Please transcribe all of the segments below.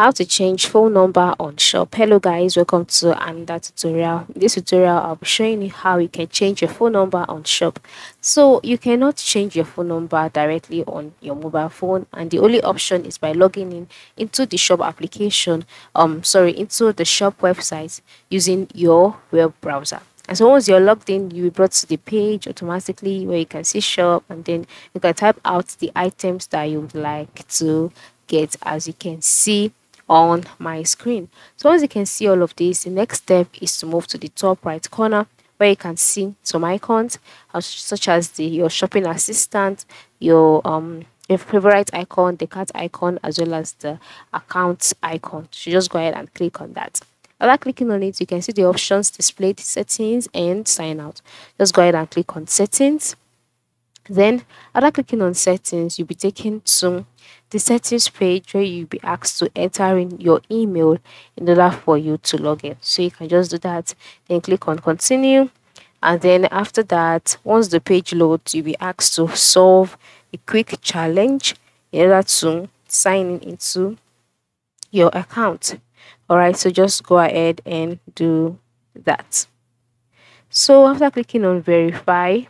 how to change phone number on shop. Hello guys. Welcome to another tutorial. In this tutorial i'll be showing you how you can change your phone number on shop. So you cannot change your phone number directly on your mobile phone and the only option is by logging in into the shop application um sorry into the shop website using your web browser. And so once you're logged in you'll be brought to the page automatically where you can see shop and then you can type out the items that you would like to get. As you can see on my screen. So as you can see all of this, the next step is to move to the top right corner where you can see some icons such as the your shopping assistant, your um your favorite icon, the cart icon, as well as the account icon. So just go ahead and click on that. After clicking on it, you can see the options displayed, settings, and sign out. Just go ahead and click on settings. Then, after clicking on settings, you'll be taken to the settings page where you'll be asked to enter in your email in order for you to log in. So you can just do that, then click on continue. And then after that, once the page loads, you'll be asked to solve a quick challenge in order to sign in into your account. Alright, so just go ahead and do that. So after clicking on verify,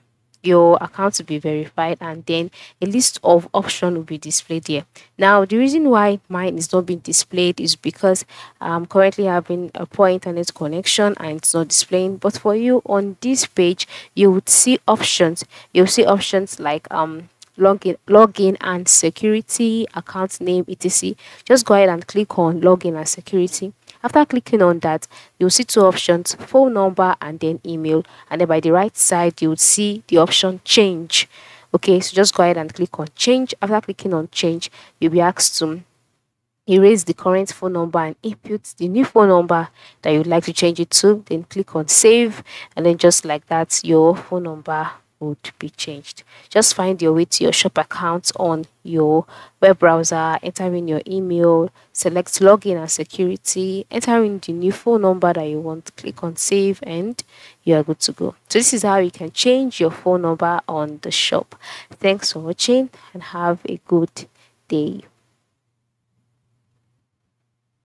your account will be verified and then a list of options will be displayed here now the reason why mine is not being displayed is because i'm currently having a poor internet connection and it's not displaying. But for you on this page you would see options. You'll see options like um login login and security account name etc. Just go ahead and click on login and security after clicking on that, you'll see two options, phone number and then email. And then by the right side, you'll see the option change. Okay, so just go ahead and click on change. After clicking on change, you'll be asked to erase the current phone number and input the new phone number that you'd like to change it to. Then click on save and then just like that, your phone number would be changed. Just find your way to your shop account on your web browser, enter in your email, select login and security, enter in the new phone number that you want, click on save and you are good to go. So this is how you can change your phone number on the shop. Thanks for watching and have a good day.